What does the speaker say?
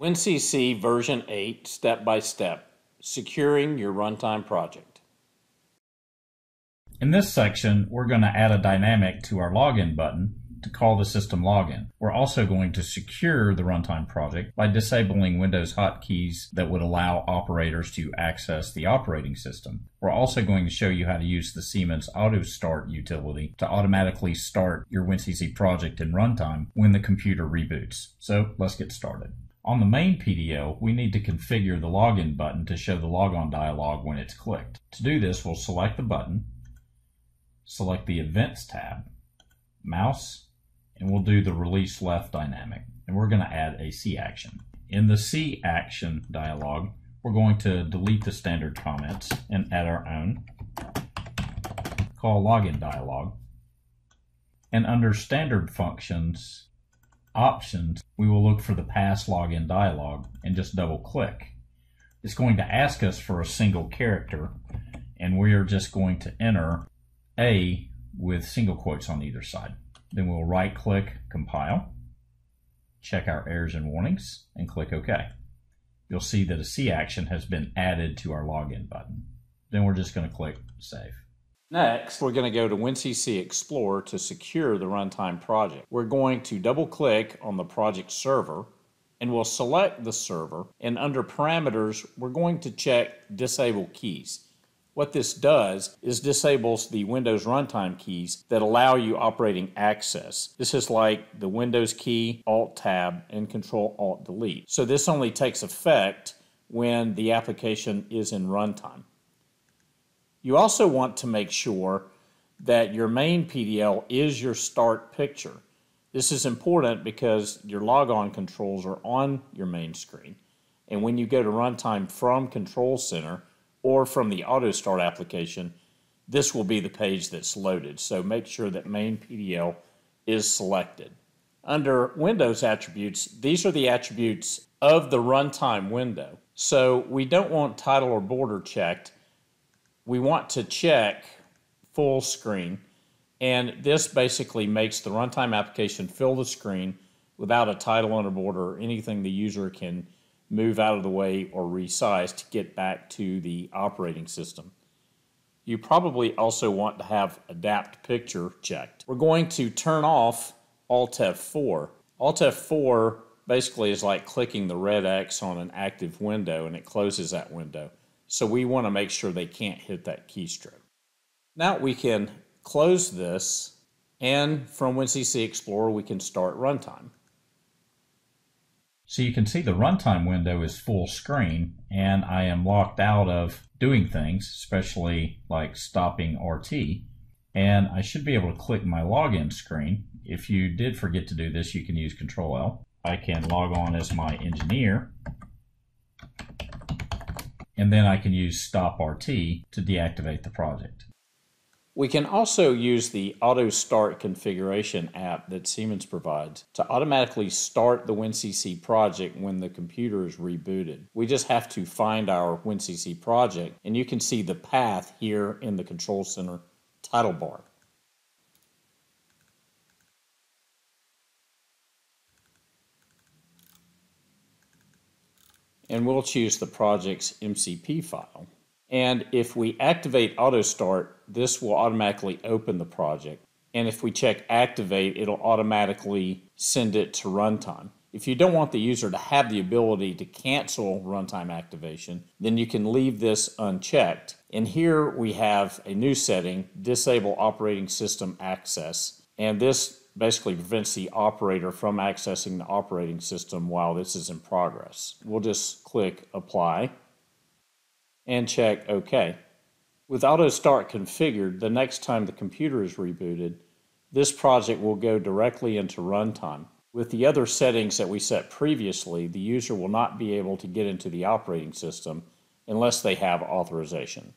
WinCC version 8 step by step, securing your runtime project. In this section, we're going to add a dynamic to our login button to call the system login. We're also going to secure the runtime project by disabling Windows hotkeys that would allow operators to access the operating system. We're also going to show you how to use the Siemens Auto Start utility to automatically start your WinCC project in runtime when the computer reboots. So let's get started. On the main PDL, we need to configure the login button to show the logon dialog when it's clicked. To do this, we'll select the button, select the Events tab, mouse, and we'll do the release left dynamic. And we're going to add a C action. In the C action dialog, we're going to delete the standard comments and add our own. Call login dialog. And under standard functions, options, we will look for the pass login dialog and just double click. It's going to ask us for a single character and we are just going to enter A with single quotes on either side. Then we'll right click compile, check our errors and warnings and click OK. You'll see that a C action has been added to our login button. Then we're just going to click save. Next, we're going to go to WinCC Explorer to secure the runtime project. We're going to double click on the project server and we'll select the server and under parameters we're going to check disable keys. What this does is disables the Windows runtime keys that allow you operating access. This is like the Windows key, Alt Tab, and Control Alt Delete. So this only takes effect when the application is in runtime. You also want to make sure that your main PDL is your start picture. This is important because your logon controls are on your main screen. And when you go to runtime from Control Center or from the Auto Start application, this will be the page that's loaded. So make sure that main PDL is selected. Under Windows attributes, these are the attributes of the runtime window. So we don't want title or border checked we want to check full screen. And this basically makes the runtime application fill the screen without a title on a border or anything the user can move out of the way or resize to get back to the operating system. You probably also want to have adapt picture checked. We're going to turn off Alt F4. Alt F4 basically is like clicking the red X on an active window and it closes that window. So we want to make sure they can't hit that keystroke. Now we can close this and from WinCC Explorer we can start runtime. So you can see the runtime window is full screen and I am locked out of doing things, especially like stopping RT. And I should be able to click my login screen. If you did forget to do this, you can use Control L. I can log on as my engineer and then I can use stop RT to deactivate the project. We can also use the Auto Start configuration app that Siemens provides to automatically start the WinCC project when the computer is rebooted. We just have to find our WinCC project and you can see the path here in the Control Center title bar. And we'll choose the project's MCP file. And if we activate Auto Start, this will automatically open the project. And if we check Activate, it'll automatically send it to runtime. If you don't want the user to have the ability to cancel runtime activation, then you can leave this unchecked. And here we have a new setting, Disable Operating System Access. And this basically prevents the operator from accessing the operating system while this is in progress. We'll just click apply and check OK. With auto start configured, the next time the computer is rebooted, this project will go directly into runtime. With the other settings that we set previously, the user will not be able to get into the operating system unless they have authorization.